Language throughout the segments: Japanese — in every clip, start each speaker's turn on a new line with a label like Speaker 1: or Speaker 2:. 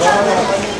Speaker 1: Thank you.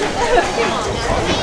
Speaker 1: 今。